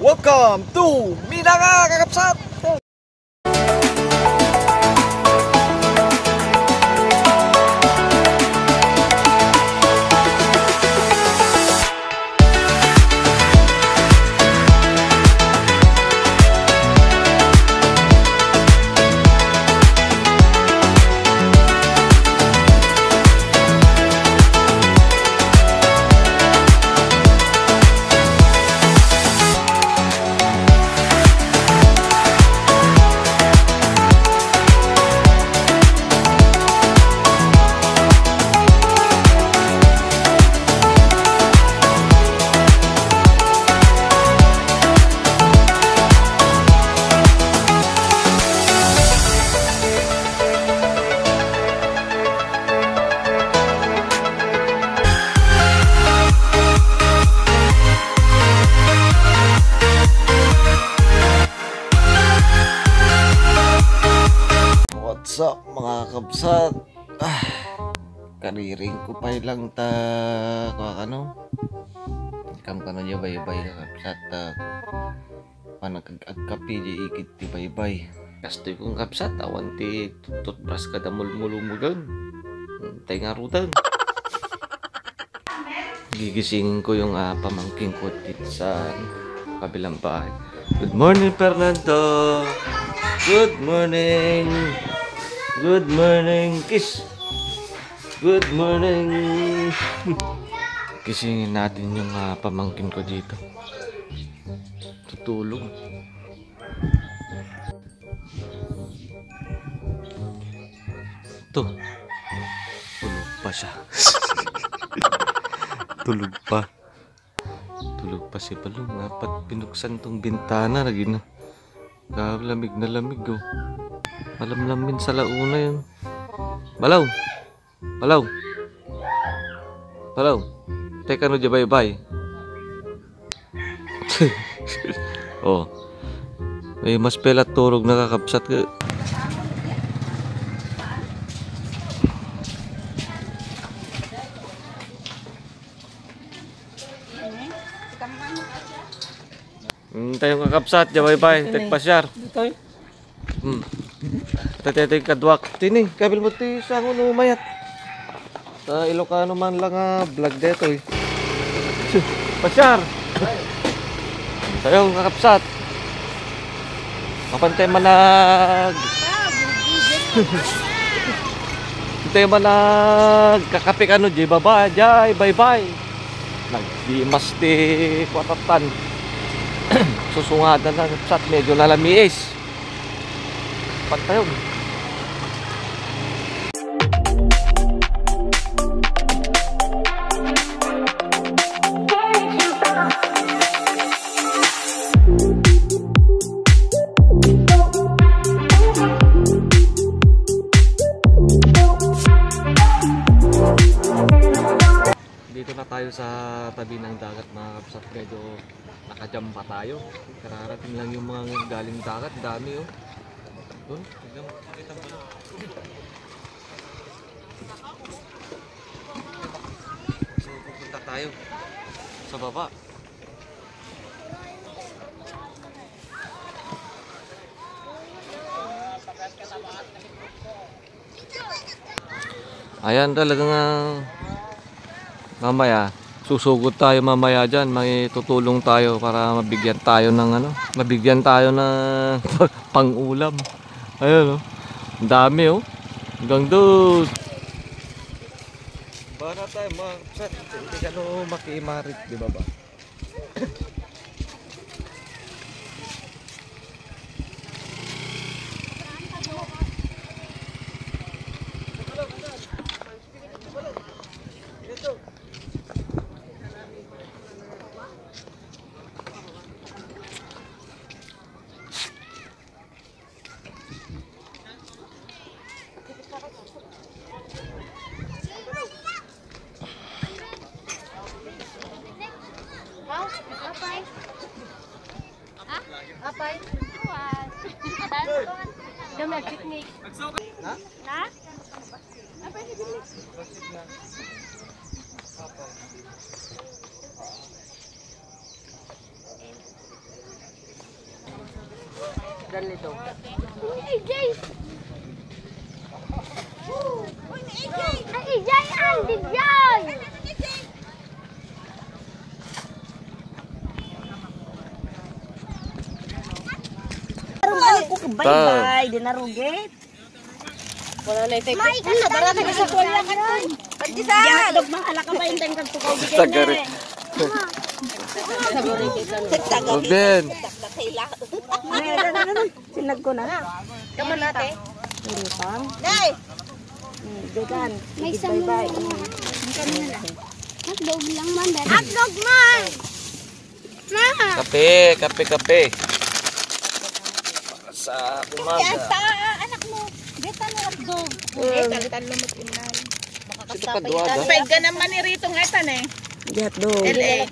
Welcome to Minanga! What's mga kapsat? Ah, kariring ko pa lang ta kwa ano? Kam kano niya bay-bay ka kapsat ta panagkagkapi di ikit ti bay-bay. Kastoy kong kapsat awan ti toothbrush ka da mulmulumugan. Tay nga rutan. Gigisingin ko yung ah, pamangking ko dito sa kabilang bahay. Good morning, Fernando! Good morning! Good morning, kiss! Good morning! Kisingin natin yung ah, pamangkin ko dito. Tutulog. Ito. Tulog pa siya. Tulog pa. Tulog pa si Balong. Dapat pinuksan tong bintana. Na. Lamig na lamig oh. Malamlamin sa launa yun. Balaw! Balaw! Balaw! Teka no dyan bye-bye. oh. May mas pelat turog nakakapsat ka. Hmm, tayo kakapsat, dyan bye-bye. Tekpasyar. Hmm. Tatetay kadwak. Tini, kabil mo ti sa ako mayat. Sa Ilocano man lang nga vlog deto eh. Pasyar! Tayo kakapsat. Kapantay manag... Kapantay manag... Kakape ka no, jay baba, jay, bye bye. Nagdimas ti kwatatan. Susungatan na kapsat, medyo nalamiis. Na tayo sa tabi ng dagat mga kapsat. Medyo nakajam pa tayo. Kararating lang yung mga galing dagat. Dami oh. Doon, tignan mo. Pakita mo. So, pupunta tayo sa baba. Ayan talagang uh, mamaya susugod tayo mamaya dyan may tutulong tayo para mabigyan tayo ng ano mabigyan tayo ng pang-ulam ayun oh ang dami oh hanggang doon para tayo mga hindi ka no makimarit di ba ba Apay. Apay. Dami picnic. Ha? Na? Apay ni picnic. AJ! Ay, AJ! Andy dyan! Bye-bye, di narugit. May ka barata ka sa kuya ka doon. Yatog mga alak ka pa yung tengkag tukaw kayo Tagari. Huwag din. Sinag ko na. Kaman natin. Inipan. Day! Diyan. May Bye-bye. Hotdog lang man. Hotdog man! Ma! Kape, kape, kape. Sa umaga. anak mo. Beta na hotdog. Sino ka duwada? Pwede ka naman ni Rito nga itan eh. Dihat do. LA.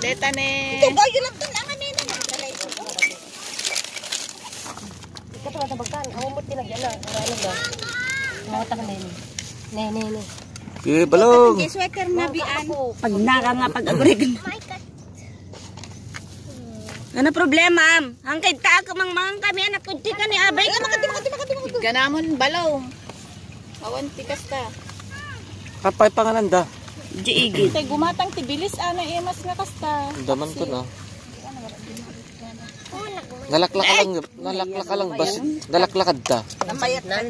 Deta ni... Ikaw pa tabagkan. Ako mo tinagyan na. Ano ba? Nakata ka na yun. Ne, ne, ne. Pili balong. Na. Pag naka nga pag agureg. Ano problema, ma'am? Hangkay ta ka mang mang kami anak kunti ka ni abay. Ganamon balaw. Awan tikas ka. Kapay pangananda. Jiigit. Tay gumatang tibilis ano emas nga kasta. Ang daman ko na. Nalaklak ka lang, nalaklak ka lang bas. Nalaklakad ta. Namayat na.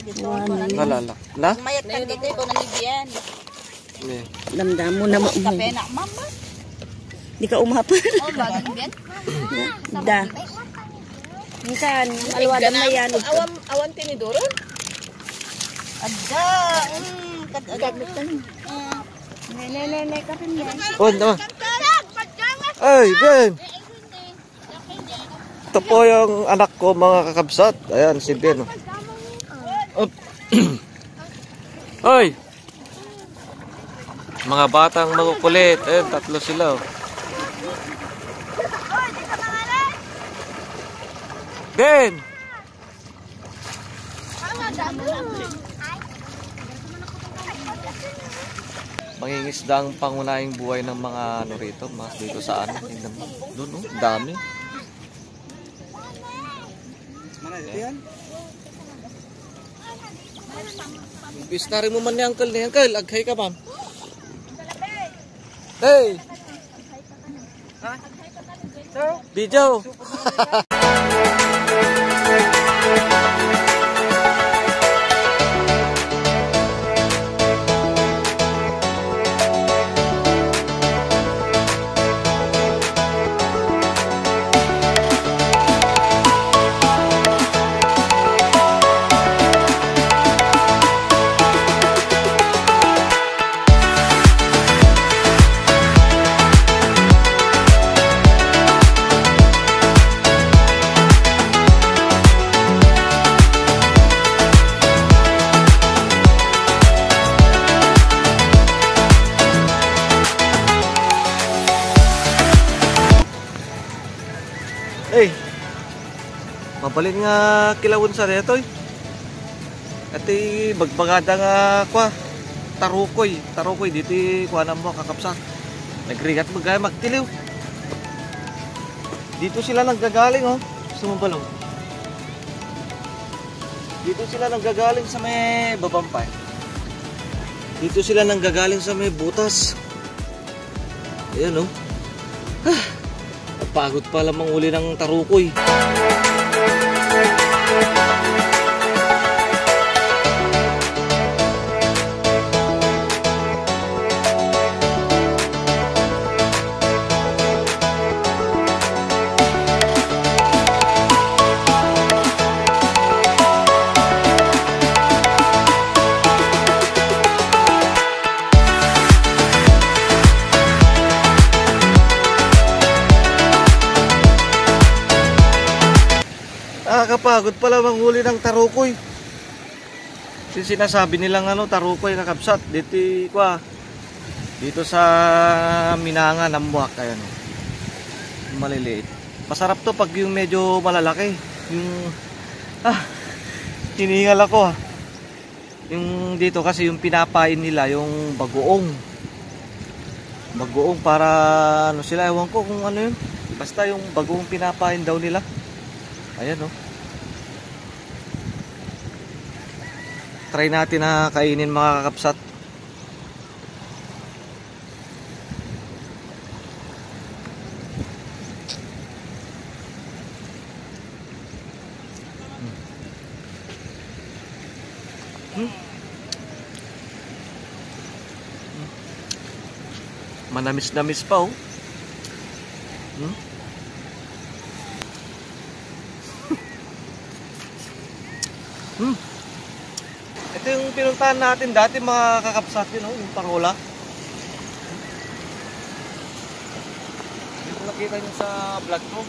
Nalalak. Na? Namayat ka dito ko namibian. Eh. Damdam mo na mo. Kape na mama. Di ka umapa. Oh, bagay bian. da. Minsan, alwada na yan. Awan awan tiniduron. Adda. Mm, kadagit ka Ne, ne, ne, ne, ka rin yan. Oh, no. Ay, Ben! Ito po yung anak ko mga kakabsat. Ayan, si Ben. oh. Hoy! Mga batang makukulit. Ayan, tatlo sila. oh. Ben! Mangingisda ang pangunahing buhay ng mga ano rito, mga dito sa ano, tingnan mo. Doon, oh, dami. Bis na rin mo man ni Uncle ni Uncle, aghay ka ma'am. Hey! Video! Mabalin nga kilawon sa reto eh. At eh, bagbagada nga kwa. Tarukoy. Tarukoy. Eh, kwa na mo kakapsa. Nagrigat magaya magtiliw. Dito sila nanggagaling oh. Sumabalong. Dito sila nanggagaling sa may babampay. Dito sila nanggagaling sa may butas. Ayan oh. Pagod pa lamang uli ng tarukoy. Thank you. Nakakapagod pala manghuli ng tarukoy. Yung sinasabi nilang ano, tarukoy kakapsat. Dito, kwa, dito sa Minanga, Namuak, ayan. oh. Yung Maliliit. Masarap to pag yung medyo malalaki. Yung, ah, hiningal ako ah. Yung dito kasi yung pinapain nila, yung bagoong. Bagoong para, ano sila, ewan ko kung ano yun. Basta yung bagong pinapain daw nila. Ayan oh. Try natin na kainin mga kakapsat. Manamis-namis pa oh. Hmm? hmm. Ito yung pinuntahan natin dati mga kakapsat yun oh, yung pangola. Hindi ko nakita nyo sa vlog ko.